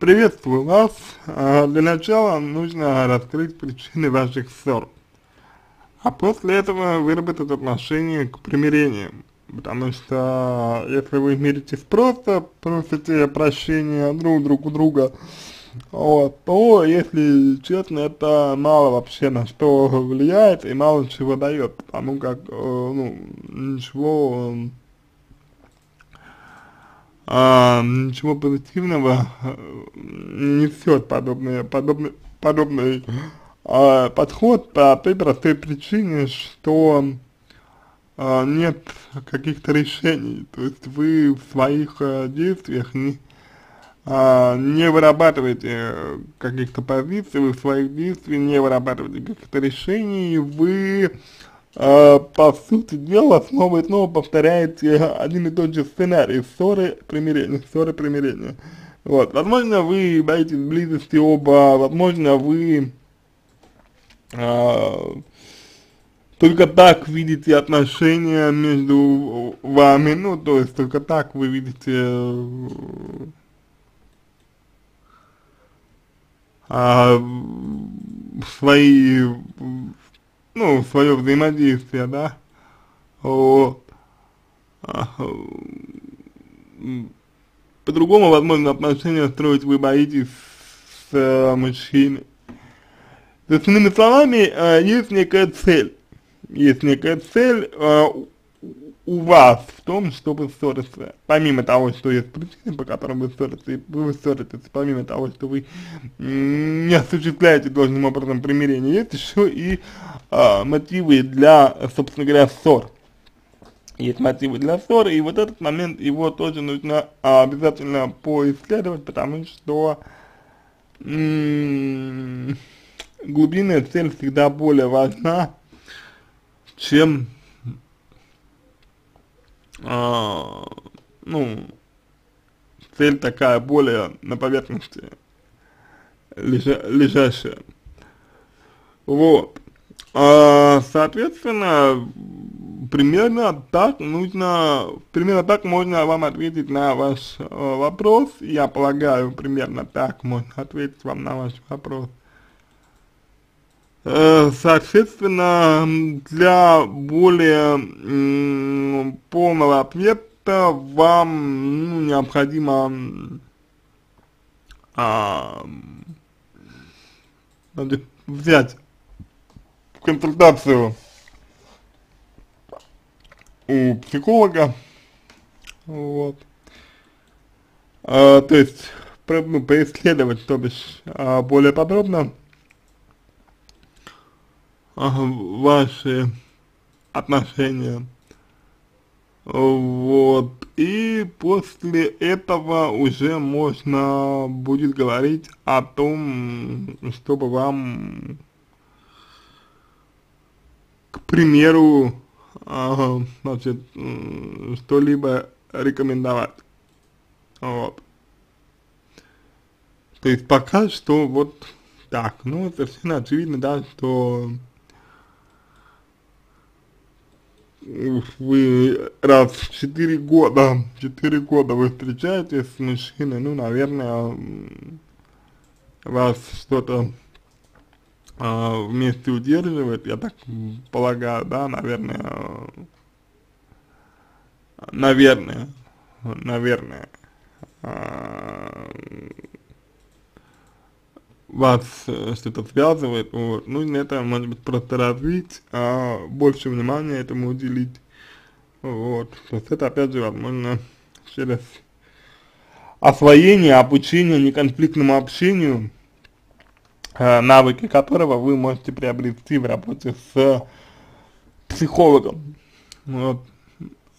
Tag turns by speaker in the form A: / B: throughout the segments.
A: Приветствую вас. А, для начала нужно раскрыть причины ваших ссор, а после этого выработать отношение к примирению. Потому что если вы миритесь просто, просите прощения друг друг у друга, вот, то, если честно, это мало вообще на что влияет и мало чего дает, потому как, э, ну, ничего а, ничего позитивного э, не несет подобный, подобный, подобный а, подход по той простой причине, что а, нет каких-то решений, то есть вы в своих а, действиях не, а, не вырабатываете каких-то позиций, вы в своих действиях не вырабатываете каких-то решений, вы по сути дела снова и снова повторяете один и тот же сценарий, ссоры, примирения, ссоры, примирения. Вот, возможно, вы боитесь близости оба, возможно, вы э, только так видите отношения между вами, ну, то есть только так вы видите э, свои ну, свое взаимодействие, да, вот. По-другому, возможно, отношения строить вы боитесь с э, мужчиной. То есть, иными словами, э, есть некая цель, есть некая цель э, у вас в том, чтобы ссориться, помимо того, что есть причины, по которым вы ссоритесь, вы ссоритесь, помимо того, что вы не осуществляете должным образом примирение, есть еще и а, мотивы для, собственно говоря, ссор. Есть мотивы для ссор, и вот этот момент, его тоже нужно а, обязательно поисследовать, потому что глубинная цель всегда более важна, чем а, ну, цель такая более на поверхности лежа, лежащая. Вот. А, соответственно, примерно так нужно, примерно так можно вам ответить на ваш э, вопрос. Я полагаю, примерно так можно ответить вам на ваш вопрос. Э, соответственно, для более полного ответа вам ну, необходимо а, взять консультацию у психолога, вот, а, то есть, ну, поисследовать, то бишь, а, более подробно ваши отношения. Вот. И после этого уже можно будет говорить о том, чтобы вам, примеру, э, значит, что-либо рекомендовать. Вот. То есть пока что вот так. Ну, совершенно очевидно, да, что вы раз в четыре года, четыре года вы встречаетесь с мужчиной, ну, наверное, вас что-то а, вместе удерживает, я так полагаю, да, наверное, наверное, наверное, а, вас что-то связывает, вот, нужно это, может быть, просто развить, а больше внимания этому уделить, вот, то есть это, опять же, возможно, через освоение, обучение неконфликтному общению, навыки которого вы можете приобрести в работе с психологом, вот.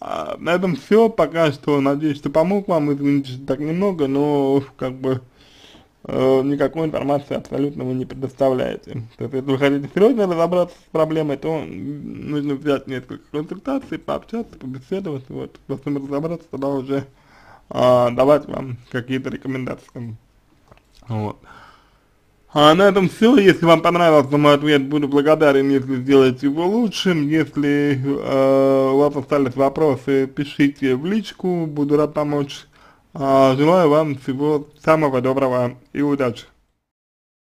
A: А на этом все, пока что, надеюсь, что помог вам, извините, что так немного, но, как бы, э, никакой информации абсолютно вы не предоставляете. То есть, если вы хотите серьезно разобраться с проблемой, то нужно взять несколько консультаций, пообщаться, побеседовать, вот, после разобраться, тогда уже э, давать вам какие-то рекомендации. Вот. А на этом все. Если вам понравился мой ответ, буду благодарен, если сделаете его лучшим. Если э, у вас остались вопросы, пишите в личку, буду рад помочь А, желаю вам всего самого доброго и удачи.